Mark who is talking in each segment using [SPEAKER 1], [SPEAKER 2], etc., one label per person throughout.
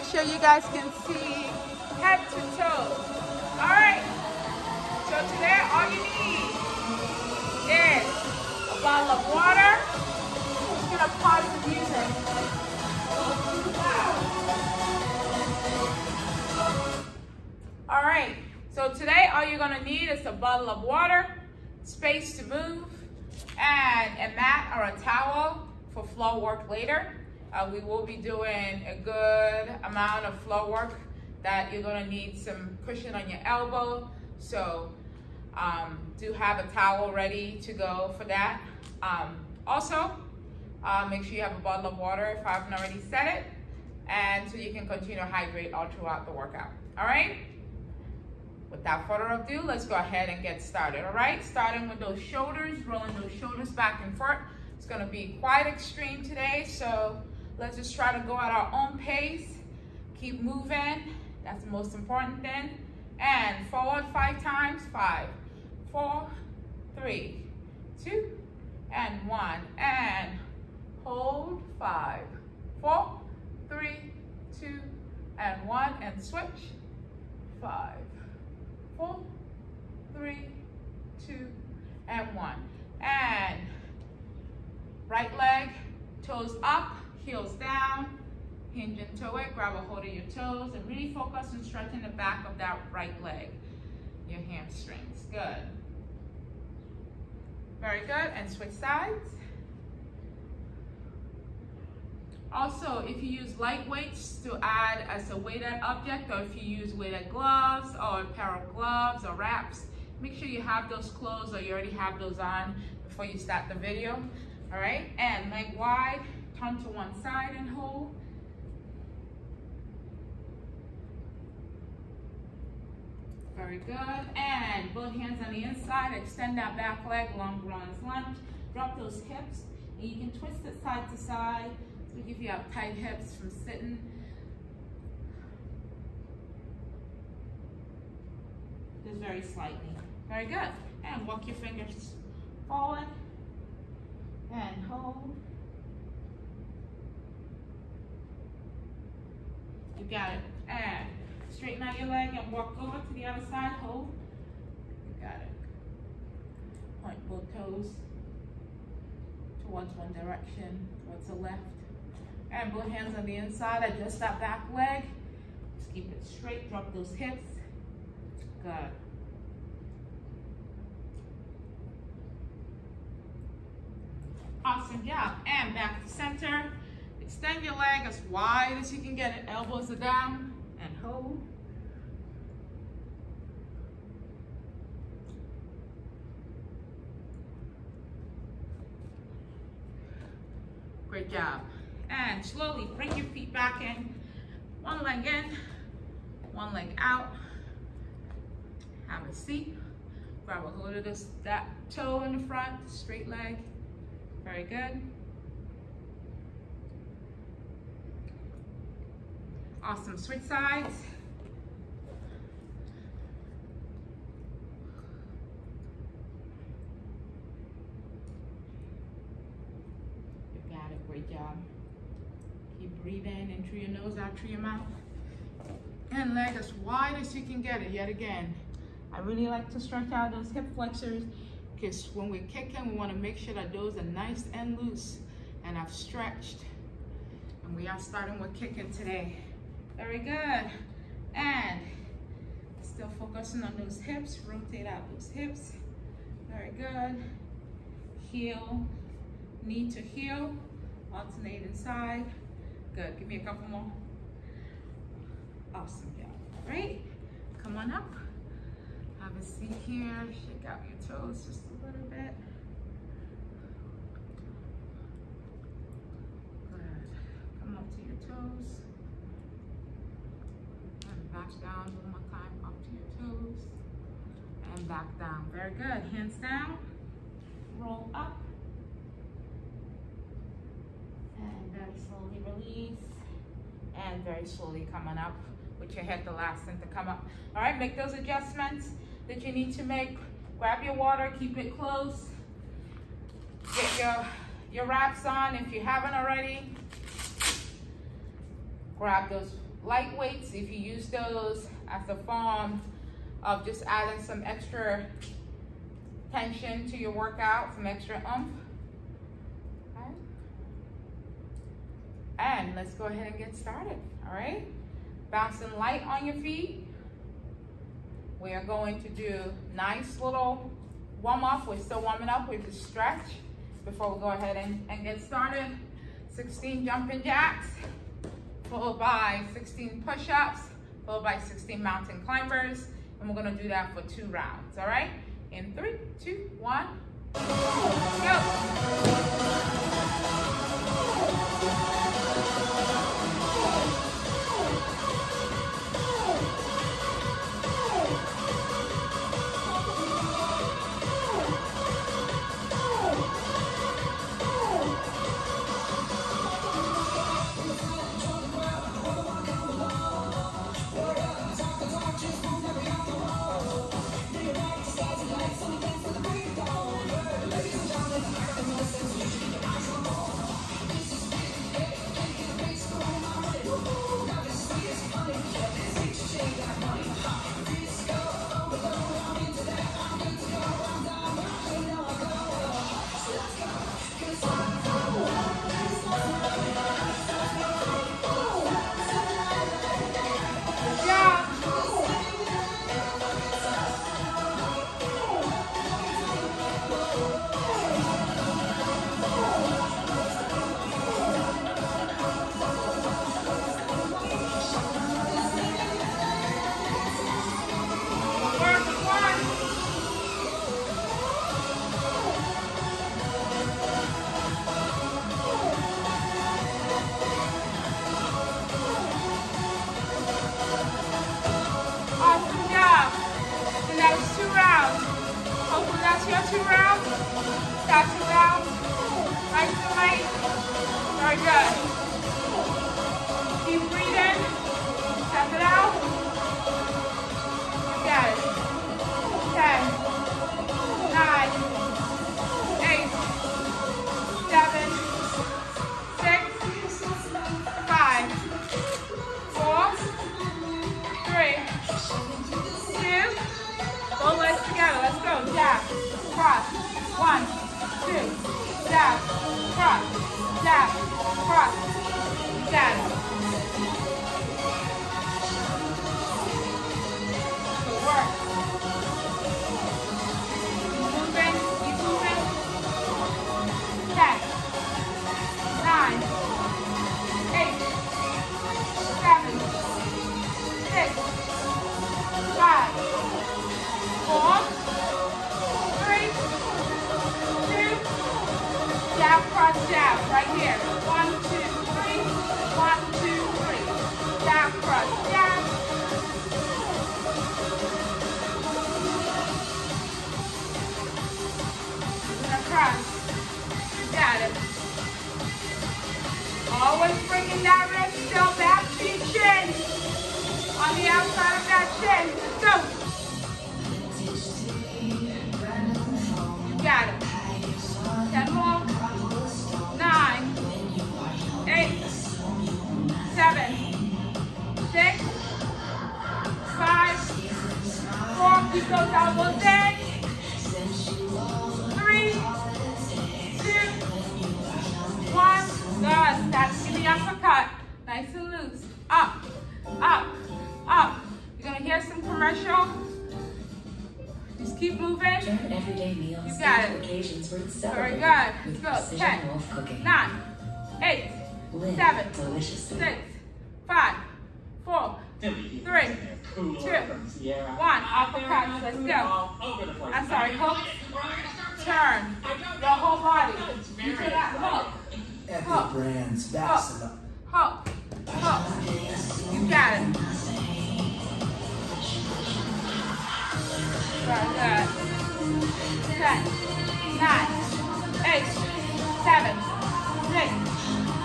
[SPEAKER 1] make sure you guys can see head to toe. All right. So today all you need is a bottle of water. I'm just gonna pause the music. All right. So today all you're gonna need is a bottle of water, space to move, and a mat or a towel for floor work later. Uh, we will be doing a good amount of floor work that you're gonna need some cushion on your elbow. So um, do have a towel ready to go for that. Um, also, uh, make sure you have a bottle of water if I haven't already said it. And so you can continue to hydrate all throughout the workout, all right? Without further ado, let's go ahead and get started, all right? Starting with those shoulders, rolling those shoulders back and forth. It's gonna be quite extreme today, so let's just try to go at our own pace. Keep moving, that's the most important thing. And forward five times, five, four, three, two, and one. And hold, five, four, three, two, and one. And switch, five, four, three, two, and one. And right leg, toes up, heels down, hinge into it, grab a hold of your toes, and really focus on stretching the back of that right leg, your hamstrings, good. Very good, and switch sides. Also, if you use light weights to add as a weighted object, or if you use weighted gloves, or a pair of gloves, or wraps, make sure you have those clothes, or you already have those on before you start the video. All right, and leg wide, turn to one side and hold. Very good, and both hands on the inside, extend that back leg, long bronze lunge. Drop those hips, and you can twist it side to side, so if you have tight hips from sitting. Just very slightly. Very good. And walk your fingers forward and hold. You got it. And straighten out your leg and walk over to the other side. Hold. You got it. Point both toes towards one direction, towards the left. And both hands on the inside, adjust that back leg. Just keep it straight, drop those hips. Good. Awesome job. And back to center. Extend your leg as wide as you can get it. Elbows are down and hold. Great job. And slowly bring your feet back in. One leg in, one leg out. Have a seat. Grab a hold of this, that toe in the front, straight leg. Very good. Awesome, switch sides. You got it, great job. Keep breathing in through your nose, out through your mouth. And leg as wide as you can get it, yet again. I really like to stretch out those hip flexors because when we're kicking, we wanna make sure that those are nice and loose and I've stretched. And we are starting with kicking today. Very good. And still focusing on those hips, rotate out those hips. Very good. Heel, knee to heel, alternate inside. Good, give me a couple more. Awesome job, all right? Come on up. Have a seat here, shake out your toes just a little bit. Good. Come up to your toes. And back down one more time, up to your toes. And back down. Very good. Hands down. Roll up. And very slowly release. And very slowly coming up with your head the last thing to come up. All right, make those adjustments that you need to make. Grab your water, keep it close. Get your your wraps on if you haven't already. Grab those light weights if you use those as a form of just adding some extra tension to your workout, some extra oomph. And let's go ahead and get started, all right? Bouncing light on your feet. We are going to do nice little warm up. We're still warming up with the stretch before we go ahead and, and get started. 16 jumping jacks, followed by 16 push-ups, followed by 16 mountain climbers. And we're gonna do that for two rounds, all right? In three, two, one, go.
[SPEAKER 2] Everyday meals into occasions worth celebrating right, with Go. precision Ten, wolf cooking.
[SPEAKER 1] Nine, eight,
[SPEAKER 2] Live seven, six,
[SPEAKER 1] five, four,
[SPEAKER 3] three, two, one. Off the couch. Let's go. I'm sorry, hook. Turn your whole body into that hook.
[SPEAKER 4] Epic hook. Brands Hook.
[SPEAKER 1] Hook.
[SPEAKER 2] You got it.
[SPEAKER 1] Got ten, nine, eight, seven, six,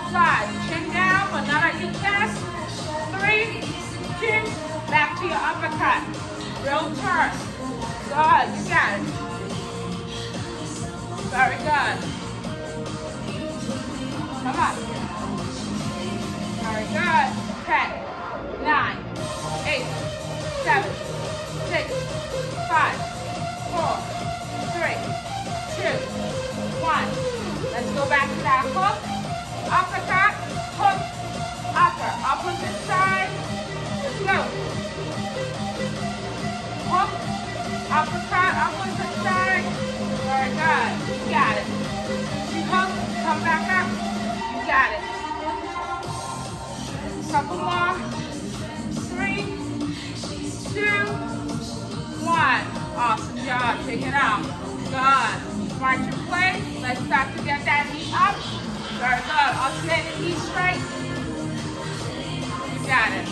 [SPEAKER 1] five. Chin down, but not on your chest. Three, two, back to your uppercut. Real turn. Good, you got it. Very good.
[SPEAKER 2] Come on.
[SPEAKER 1] Very good. Ten, nine, eight, seven, six, five. Job. Take it out. Good. March your place. Let's start to get that knee up. Very good. Alternating knee straight. You got it.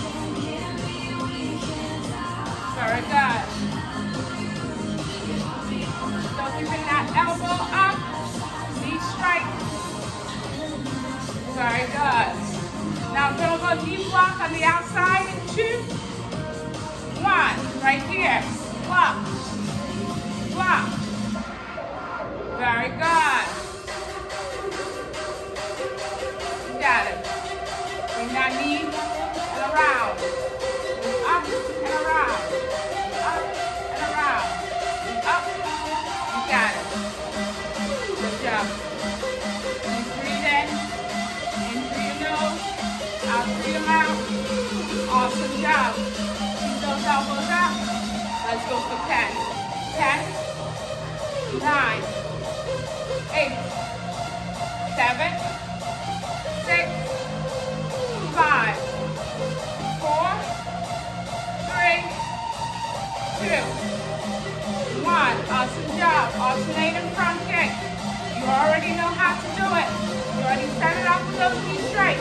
[SPEAKER 1] Very good. Still keeping that elbow up. Knee straight. Very good. Now we're gonna go knee block on the outside in two. One, right here. Very good. You got it. Bring that knee and around. Up and around. Up and around. Up. You got it. Good job. Keep breathing. In through your nose. Out through your mouth. Awesome job. Keep those elbows up. Let's go for 10. 10, 9, 7, 6, 5, 4, 3, 2, 1. Awesome job. Alternating front kick. You already know how to do it. You already it up with those knee straight.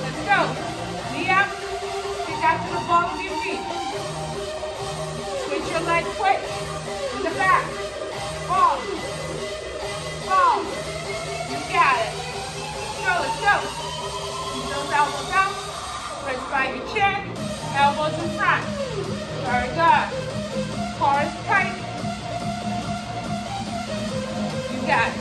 [SPEAKER 1] Let's go. Knee up. Kick out to the ball of your feet. Switch your leg quick. In the back. Ball. Ball. You go, elbows up. Wrist by your chin. Elbows in front. Very good. Core is tight. You got it.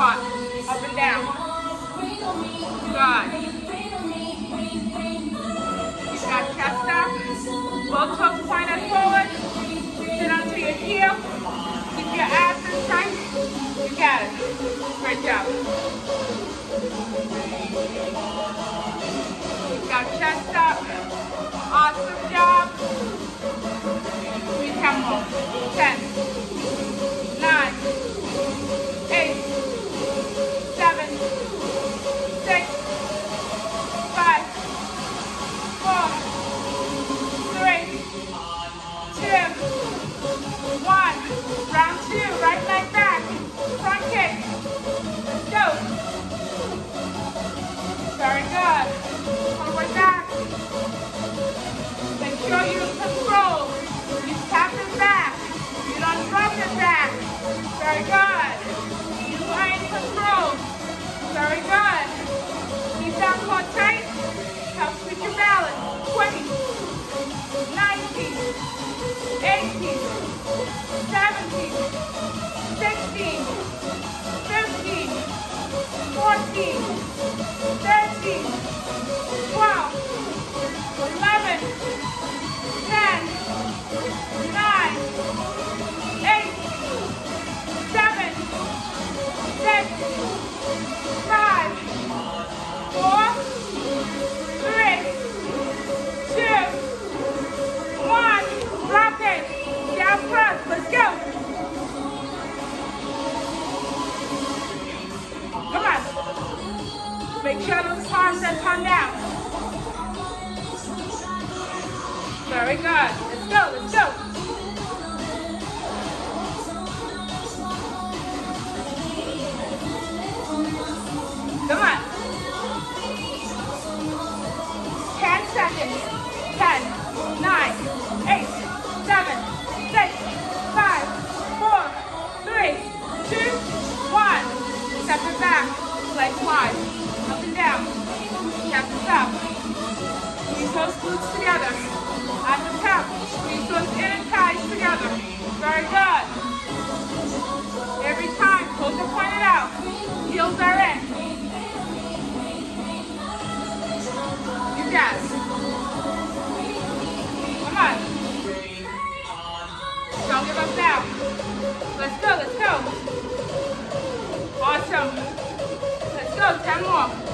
[SPEAKER 1] squat, up and down.
[SPEAKER 2] Good.
[SPEAKER 1] You've got chest up. Both toes point us forward. Sit onto your heel. Keep your abs in front. You got it. Great job. You've got chest up. Awesome job. We come home. Ten. Round two, right leg back. Front kick. Go. Very good. Forward back. Make sure you control. You tap it back. You don't drop it back. Very good. You are in control. Very good. Keep that core tight. Helps with your balance. 20, 19, 18, Thank you. Make sure those palms are turned down. Very good. Let's go, let's go. Come on. 10 seconds. 10, 9, 8, 7, 6, 5, 4, 3, 2, 1. Step it back. Legs wide top. Squeeze those glutes together. On the tap. squeeze those inner thighs together. Very good. Every time, hold the pointed out. Heels are in. You guys. Come on. Don't give up now. Let's go, let's go. Awesome. Let's go, 10 more.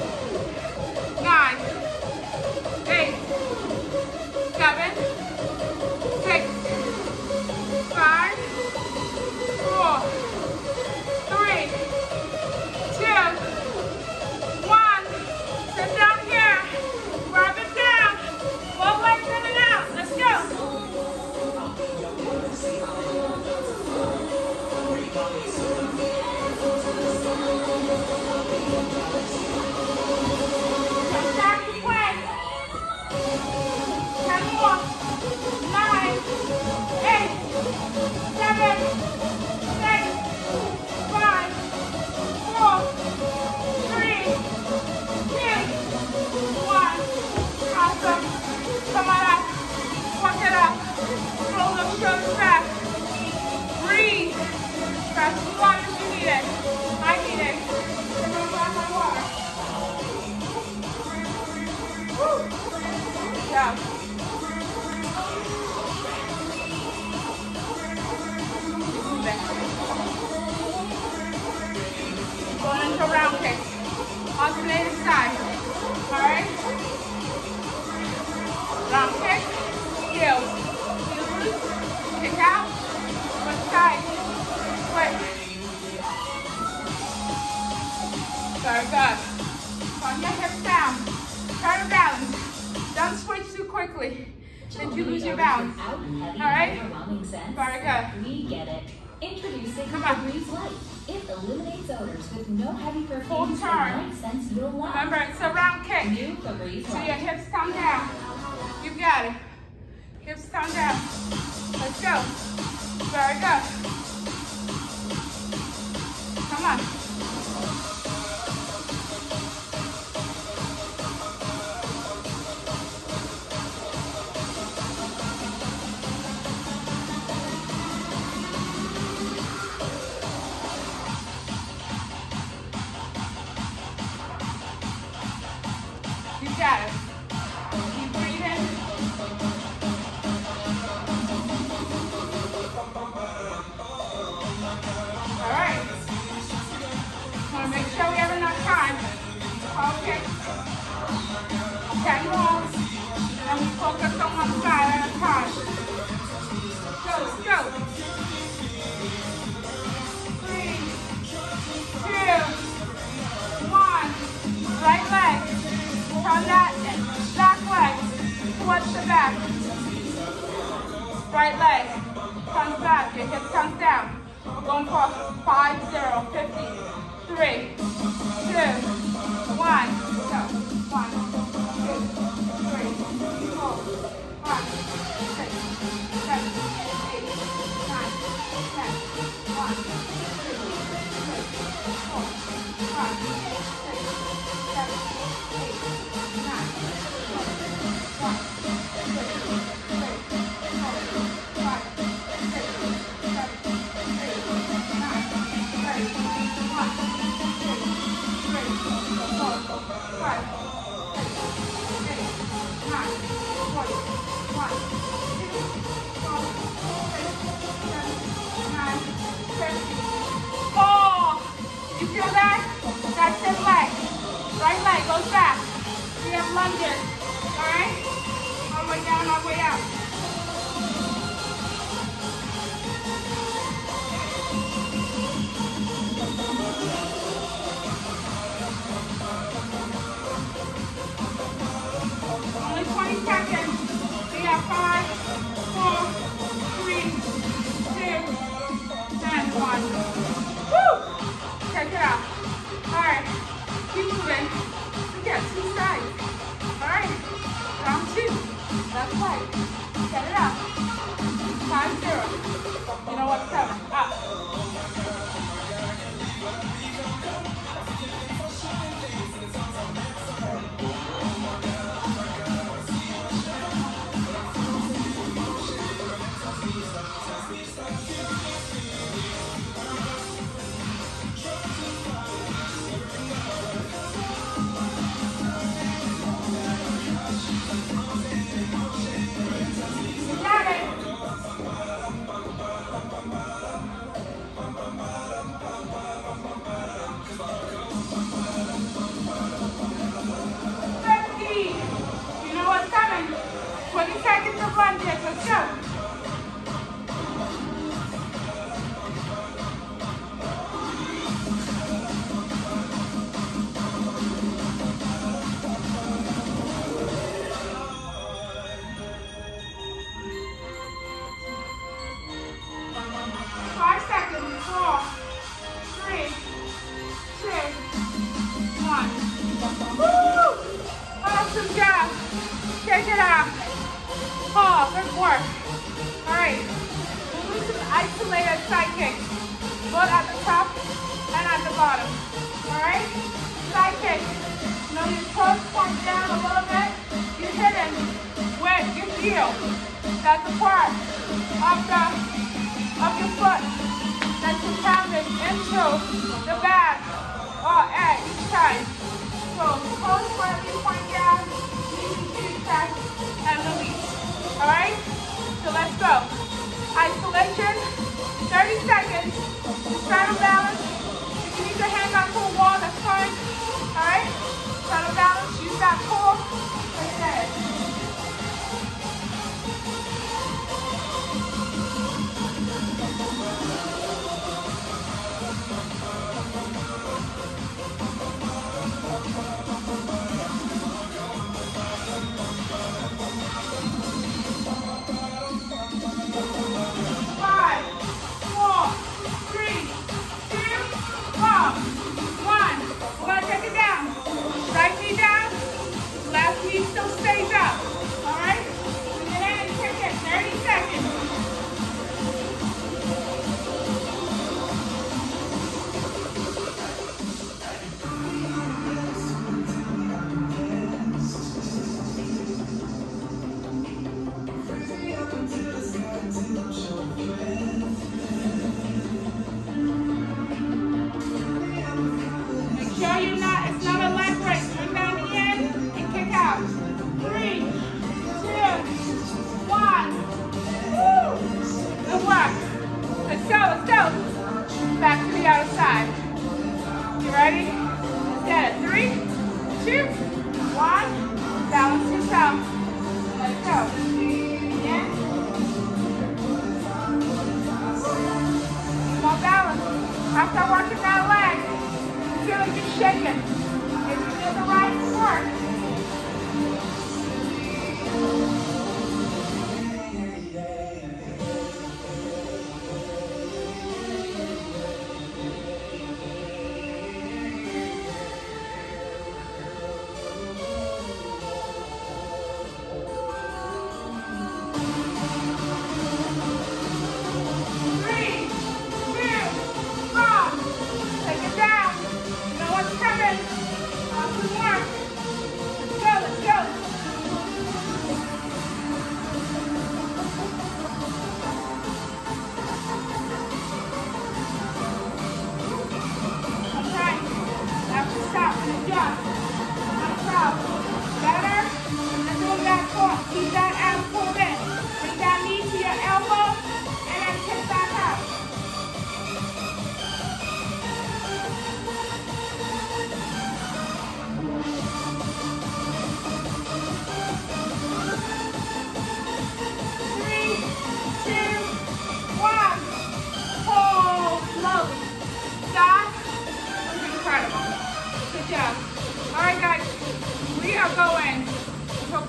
[SPEAKER 1] There good. go. Come on. All right, keep moving. Seconds of lunges. Let's go. That's the part of the of your foot that you pounded into the back or at each side. So toes slightly point down, to your chest, and release. All right? So let's go. Isolation, 30 seconds. Straddle balance. If you need to hang on to a wall, that's fine. All right? Straddle balance, use that pull. Like that. Feel like you're shaking. If you did the right work.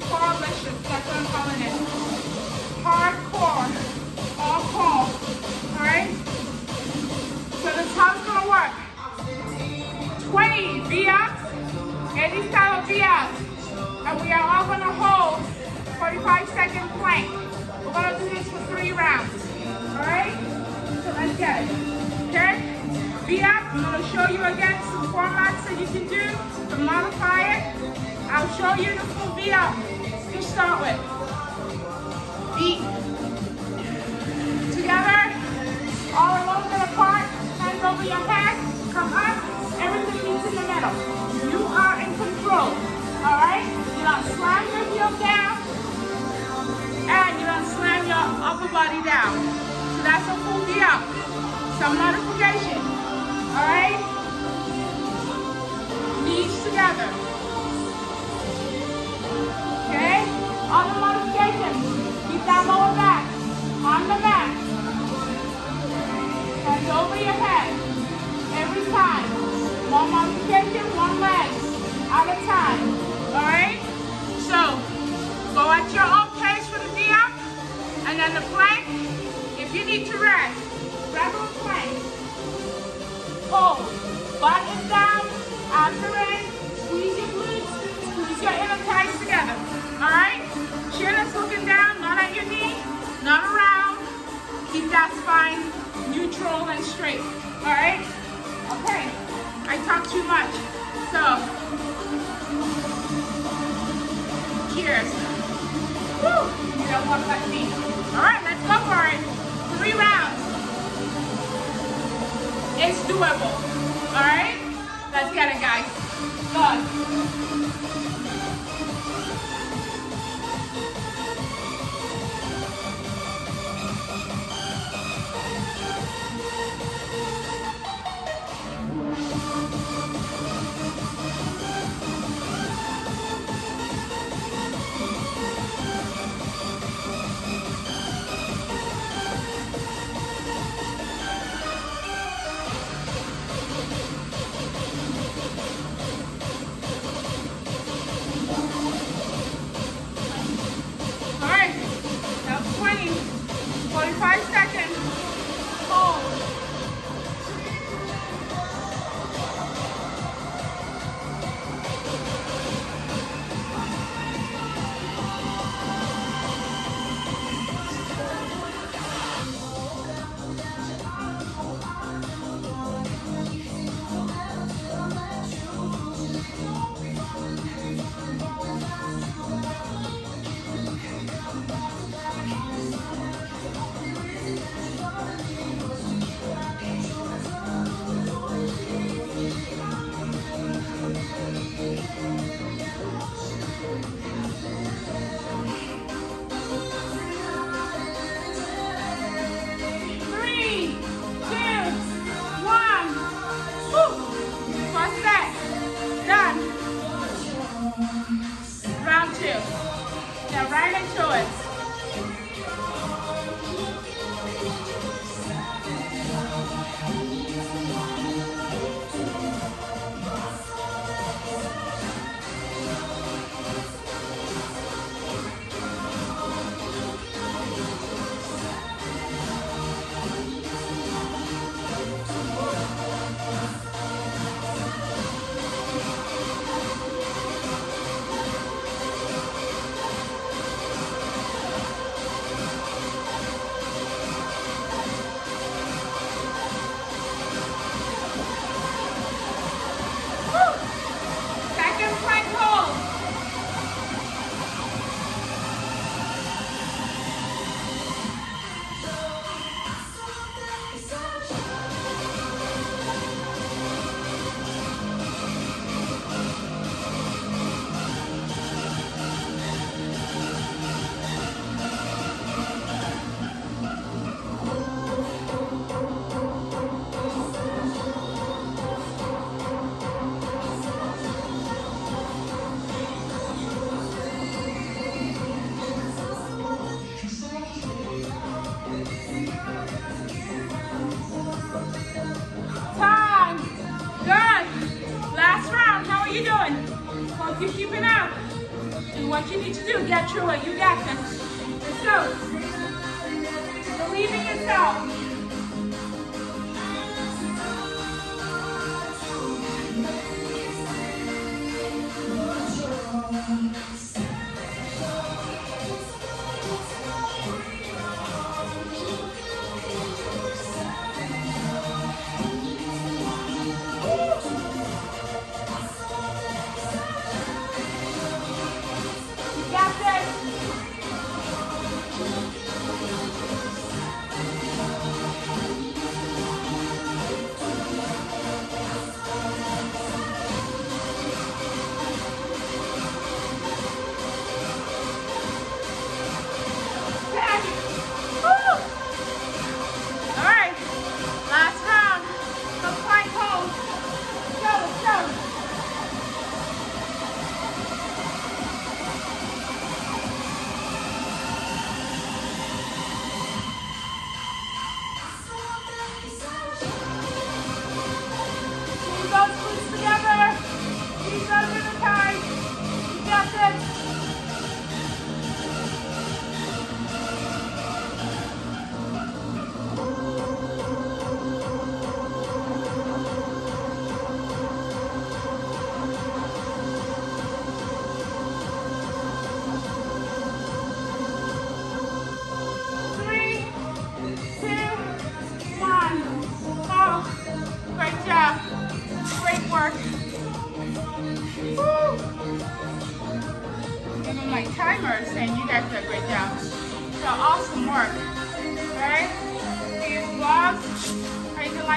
[SPEAKER 1] What I'm calling it. Hardcore. All core. All right? So this is to work. 20 V-ups, any. And we are all going to hold 45 45 second plank. We're gonna do this for three rounds. All right? So let's get it. Okay? V up, I'm gonna show you again some formats that you can do to modify it. I'll show you the full V up to start with. Feet together, all a little bit apart, hands over your head, come up, everything meets in the middle. You are in control, all right? You don't slam your heel down, and you don't slam your upper body down. So that's a full V up. Some modification, all right? Knees together. Time. Alright? So, go at your own pace for the up. And then the plank, if you need to rest, regular plank. Hold. Butt is down, abs are in, squeeze your glutes, squeeze your inner thighs together. Alright? Chin is looking down, not at your knee, not around. Keep that spine neutral and straight. Alright? Okay. I talk too much. So, Woo! You don't me. Alright, let's go for it. Three rounds. It's doable. Alright? Let's get it, guys. Good.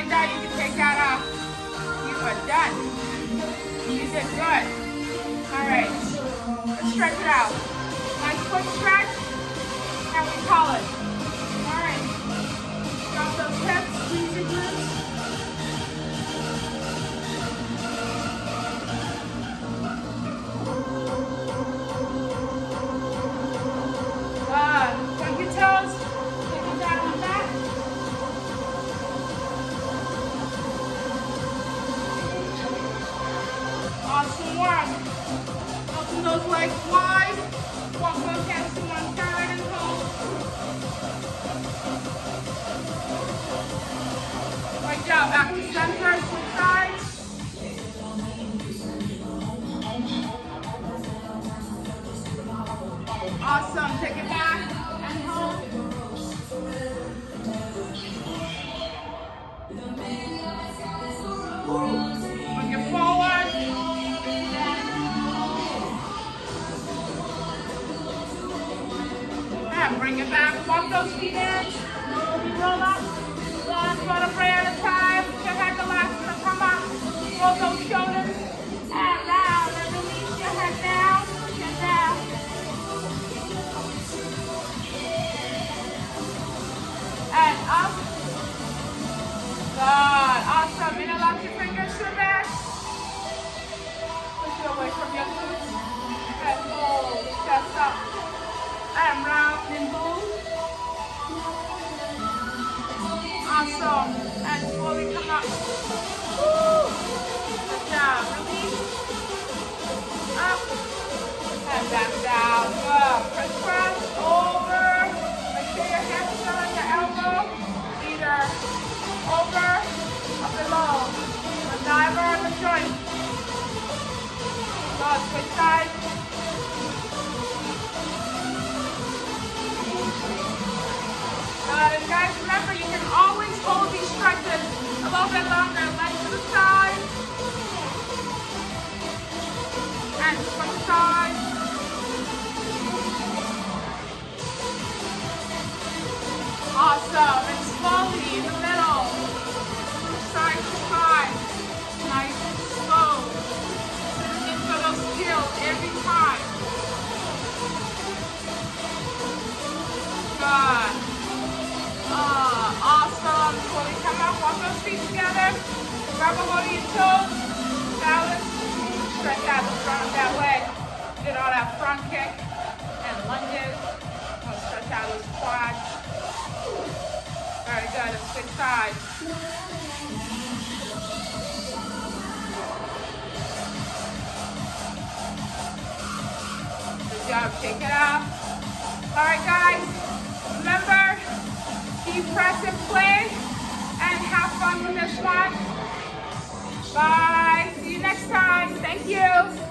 [SPEAKER 1] like that, you can take that off. You are done. You did good. All right. Let's stretch it out. Nice foot stretch, and we call it. All right. Drop those hips, squeeze your glutes. Open those legs wide. Walk both hands to one side and hold. Right that, back to center, switch sides.
[SPEAKER 2] Awesome, take it back and hold. Whoa.
[SPEAKER 1] out. Bring it back. Walk those feet in. Roll up. Long for the prayer at a time. Your head relaxes. Come up. Roll those shoulders. And loud. And release your head down. Your down. And up. Good. Awesome. Interlock your fingers to the back. Push it away from your feet. And hold. Chest up. I'm round and bold. Awesome. And before we come up. Woo. Good job. Release. Up. And back down. Good. Press Crisscross. Over. Make sure your hands are on your elbow. Either over or below. The diver on the joint. Good. Switch sides. God. And guys, remember, you can always hold these stretches a little bit longer. Leg to the side. And to the side. Awesome. And slowly, Grab hold of your toes. Balance. stretch out the front that way. Get all that front kick and lunges. Gonna stretch out those quads. Very good, and switch sides. Good job, shake it out. All right, guys, remember, keep pressing play and have fun with this one. Bye. See you next time. Thank you.